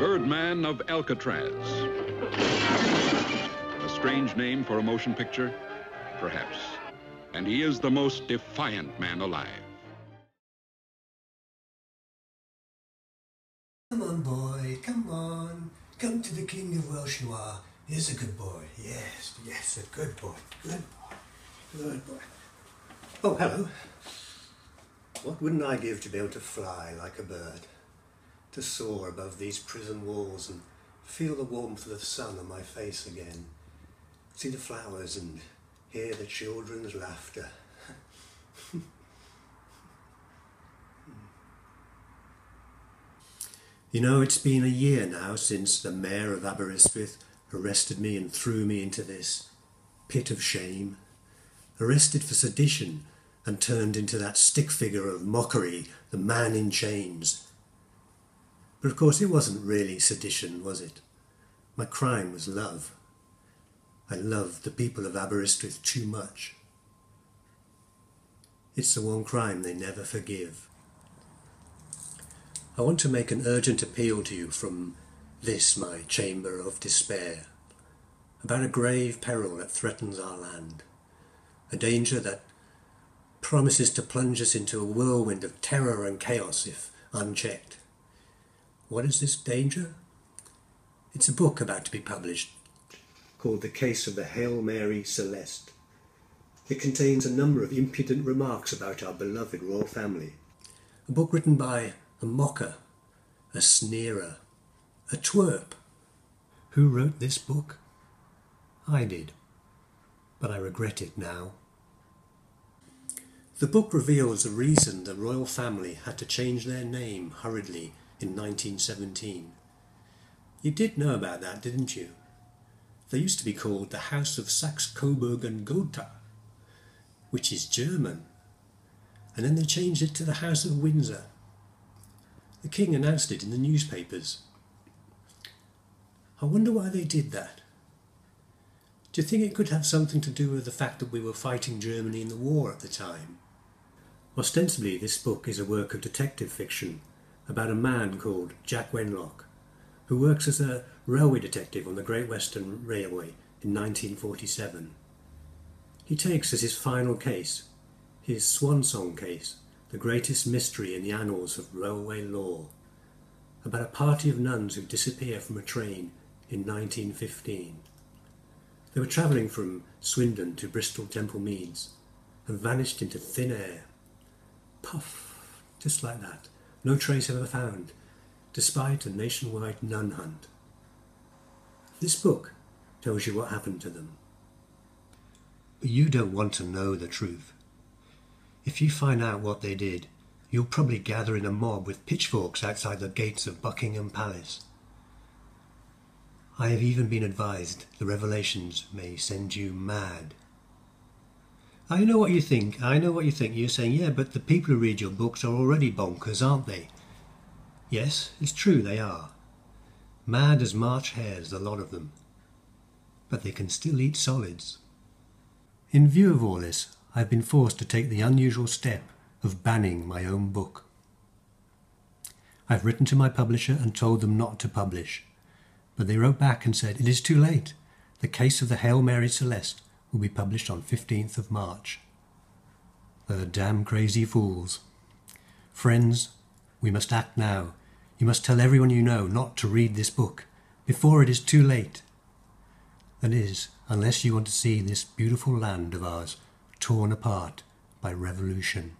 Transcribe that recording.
Birdman of Alcatraz. A strange name for a motion picture? Perhaps. And he is the most defiant man alive. Come on, boy, come on. Come to the King of Welsh you are. He's a good boy. Yes, yes, a good boy. Good boy. Good boy. Oh, hello. What wouldn't I give to be able to fly like a bird? To soar above these prison walls and feel the warmth of the sun on my face again. See the flowers and hear the children's laughter. You know, it's been a year now since the mayor of Aberystwyth arrested me and threw me into this pit of shame. Arrested for sedition and turned into that stick figure of mockery, the man in chains. But of course, it wasn't really sedition, was it? My crime was love. I loved the people of Aberystwyth too much. It's the one crime they never forgive. I want to make an urgent appeal to you from this, my chamber of despair, about a grave peril that threatens our land, a danger that promises to plunge us into a whirlwind of terror and chaos if unchecked. What is this danger? It's a book about to be published called The Case of the Hail Mary Celeste. It contains a number of impudent remarks about our beloved royal family. A book written by a mocker, a sneerer, a twerp. Who wrote this book? I did, but I regret it now. The book reveals the reason the royal family had to change their name hurriedly in 1917. You did know about that, didn't you? They used to be called the House of Saxe-Coburg and Gotha, which is German, and then they changed it to the House of Windsor. The king announced it in the newspapers. I wonder why they did that. Do you think it could have something to do with the fact that we were fighting Germany in the war at the time? Ostensibly, this book is a work of detective fiction about a man called Jack Wenlock, who works as a railway detective on the Great Western Railway in 1947. He takes as his final case, his swan song case, the greatest mystery in the annals of railway law, about a party of nuns who disappear from a train in 1915. They were travelling from Swindon to Bristol Temple Meads and vanished into thin air. Puff, just like that. No trace ever found, despite a nationwide nun hunt. This book tells you what happened to them. But you don't want to know the truth. If you find out what they did, you'll probably gather in a mob with pitchforks outside the gates of Buckingham Palace. I have even been advised the revelations may send you mad. I know what you think. I know what you think. You're saying, yeah, but the people who read your books are already bonkers, aren't they? Yes, it's true, they are. Mad as March hares, the lot of them. But they can still eat solids. In view of all this, I've been forced to take the unusual step of banning my own book. I've written to my publisher and told them not to publish, but they wrote back and said, It is too late. The case of the Hail Mary Celeste will be published on 15th of March. The damn crazy fools. Friends, we must act now. You must tell everyone you know not to read this book before it is too late. That is, unless you want to see this beautiful land of ours torn apart by revolution.